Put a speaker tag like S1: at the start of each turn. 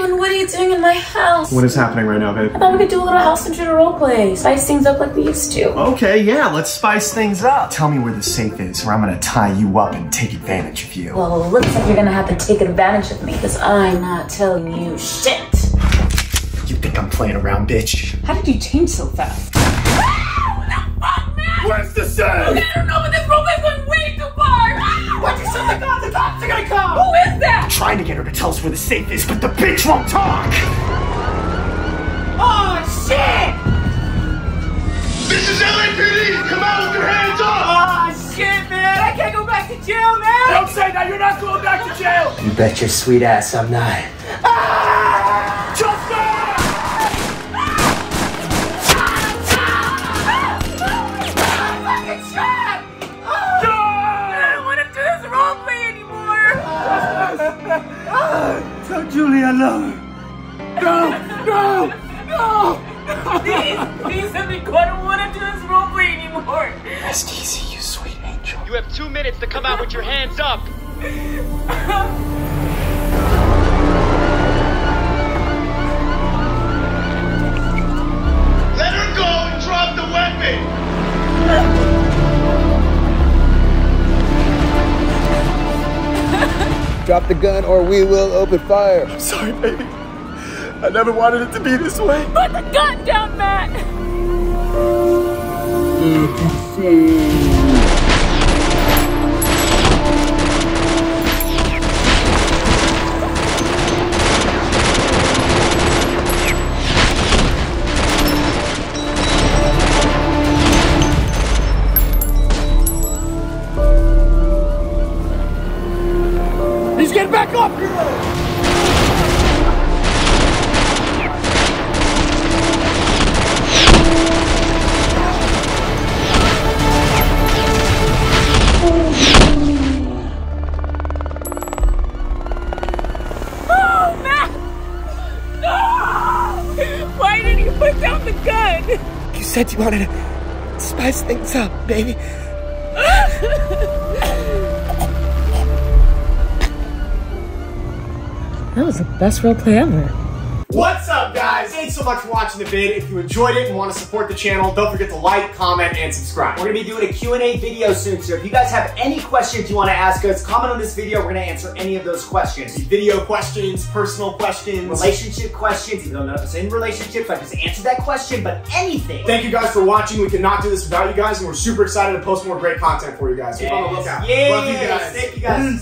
S1: you and what are you doing in my house?
S2: What is happening right now, babe?
S1: I thought we could do a little house intruder roleplay. Spice things up like we used to.
S2: Okay, yeah, let's spice things up. Tell me where the safe is, or I'm gonna tie you up and take advantage of you.
S1: Well, it looks like you're gonna have to take advantage of me because I'm not telling you shit.
S2: You think I'm playing around, bitch?
S1: How did you change so fast? Ah, no, fuck, man!
S2: Where's the safe?
S1: I don't know, but this
S2: Trying to get her to tell us where the safe is, but the bitch won't talk!
S1: Oh shit!
S3: This is LAPD! Come out with your hands up!
S1: Oh shit, man! I can't go back to jail, man!
S2: Don't say that, you're not going back to jail!
S4: You bet your sweet ass I'm not.
S1: Justus!
S4: Tell Julie I love her.
S1: No! No! No! Please, please let me go. I don't want to do this roleplay anymore.
S2: Rest easy, you sweet angel.
S5: You have two minutes to come out with your hands up.
S3: Drop the
S4: gun or we will open fire.
S2: Sorry, baby. I never wanted it to be this way.
S1: Put the gun down, Matt!
S2: Back up!
S1: Oh, Matt! No! Why did you put down the gun?
S4: You said you wanted to spice things up, baby.
S1: That was the best roleplay ever.
S2: What's up, guys? Thanks so much for watching the vid. If you enjoyed it and want to support the channel, don't forget to like, comment, and subscribe.
S6: We're gonna be doing a Q&A video soon, so if you guys have any questions you wanna ask us, comment on this video, we're gonna answer any of those questions.
S2: Video questions, personal questions.
S6: Relationship questions, even though none of us are in relationships, I just answered that question, but anything.
S2: Thank you guys for watching. We could not do this without you guys, and we're super excited to post more great content for you guys. Keep on the lookout.
S6: Yes.
S2: Love you guys.
S6: Thank you guys.